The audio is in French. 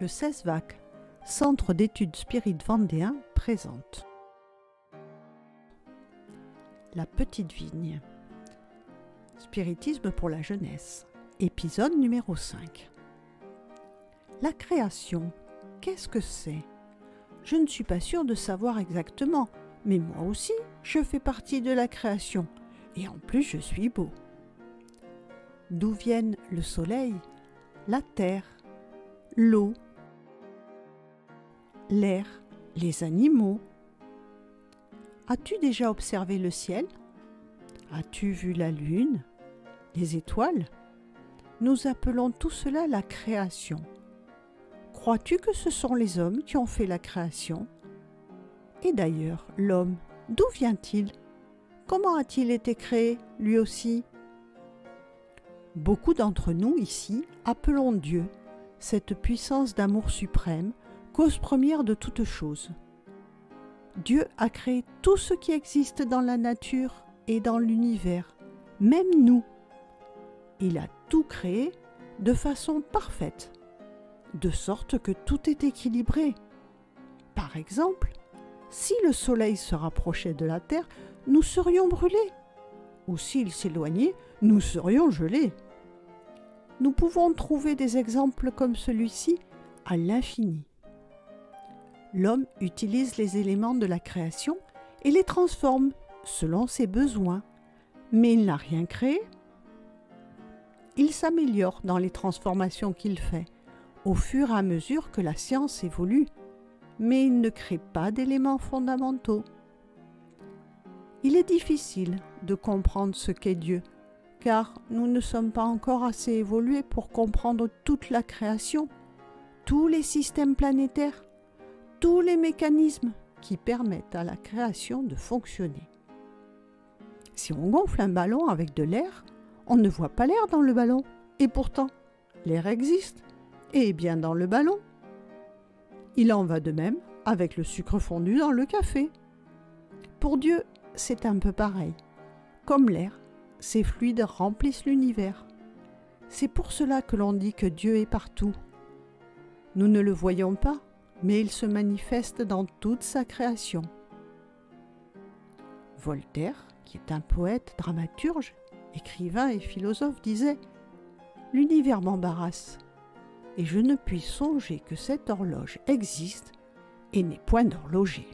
Le CESVAC, Centre d'études spirites vendéen, présente La petite vigne. Spiritisme pour la jeunesse. Épisode numéro 5. La création, qu'est-ce que c'est? Je ne suis pas sûre de savoir exactement, mais moi aussi, je fais partie de la création. Et en plus, je suis beau. D'où viennent le soleil, la terre, l'eau, l'air, les animaux. As-tu déjà observé le ciel? As-tu vu la lune Les étoiles? Nous appelons tout cela la création. Crois-tu que ce sont les hommes qui ont fait la création? Et d'ailleurs, l'homme, d'où vient-il? Comment a-t-il été créé, lui aussi? Beaucoup d'entre nous ici appelons Dieu, cette puissance d'amour suprême, cause première de toute chose. Dieu a créé tout ce qui existe dans la nature et dans l'univers, même nous. Il a tout créé de façon parfaite, de sorte que tout est équilibré. Par exemple, si le Soleil se rapprochait de la Terre, nous serions brûlés, ou s'il s'éloignait, nous serions gelés. Nous pouvons trouver des exemples comme celui-ci à l'infini l'homme utilise les éléments de la création et les transforme selon ses besoins. Mais il n'a rien créé. Il s'améliore dans les transformations qu'il fait, au fur et à mesure que la science évolue, mais il ne crée pas d'éléments fondamentaux. Il est difficile de comprendre ce qu'est Dieu, car nous ne sommes pas encore assez évolués pour comprendre toute la création, tous les systèmes planétaires, tous les mécanismes qui permettent à la création de fonctionner. Si on gonfle un ballon avec de l'air, on ne voit pas l'air dans le ballon. Et pourtant, l'air existe, et bien dans le ballon. Il en va de même avec le sucre fondu dans le café. Pour Dieu, c'est un peu pareil. Comme l'air, ces fluides remplissent l'univers. C'est pour cela que l'on dit que Dieu est partout. Nous ne le voyons pas, mais il se manifeste dans toute sa création. Voltaire, qui est un poète, dramaturge, écrivain et philosophe, disait L'univers m'embarrasse, et je ne puis songer que cette horloge existe et n'est point d'horloger.